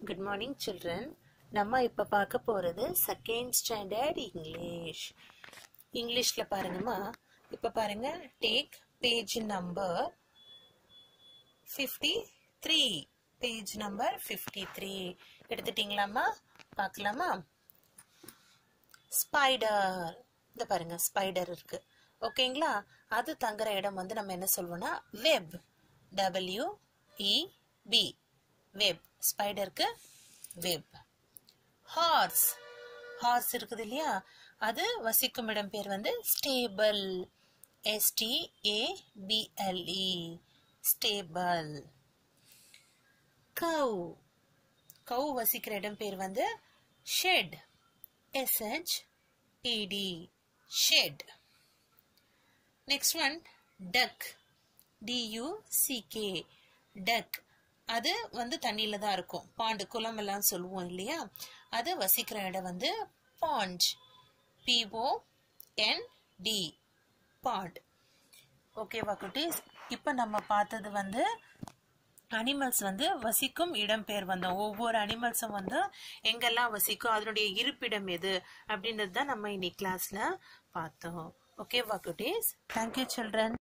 Good morning children நம்ம இப்போ பார்க்க போகிறது செகண்ட் ஸ்டாண்டர்ட் இங்கிலீஷ் இங்கிலீஷில் பாருங்கம்மா. இப்போ பாருங்க. Take page number fifty three page number fifty three எடுத்துட்டிங்களாம்மா? பார்க்கலாமா? ஸ்பைடர் இந்த பாருங்க. ஸ்பைடர் இருக்கு. ஓகேங்களா அது தங்குற இடம் வந்து நம்ம என்ன சொல்வோம்னா? Web W E B web ஸ்பைடருக்கு web horse horse இருக்குது இல்லையா? அது வசிக்கும் இடம் பேர் வந்து stable S T A B L E stable cow cow வசிக்கிற இடம் பேர் வந்து shed S H E D shed next one duck D U C K duck அது வந்து தண்ணியில தான் இருக்கும். பாண்டு குளம் எல்லாம் சொல்லுவோம் இல்லையா? அது வசிக்கிற இடம் வந்து pond. P O N D pond. ஓகேவா குட்டீஸ்? இப்போ நம்ம பார்த்தது வந்து அனிமல்ஸ் வந்து வசிக்கும் இடம் பேர் வந்தோம் ஒவ்வொரு அனிமல்ஸும் வந்து எங்கெல்லாம் வசிக்கும் அதனுடைய இருப்பிடம் எது அப்படின்றது தான் நம்ம இன்னைக்கு கிளாஸ்ல பார்த்தோம். ஓகேவா குட்டீஸ்? Thank you children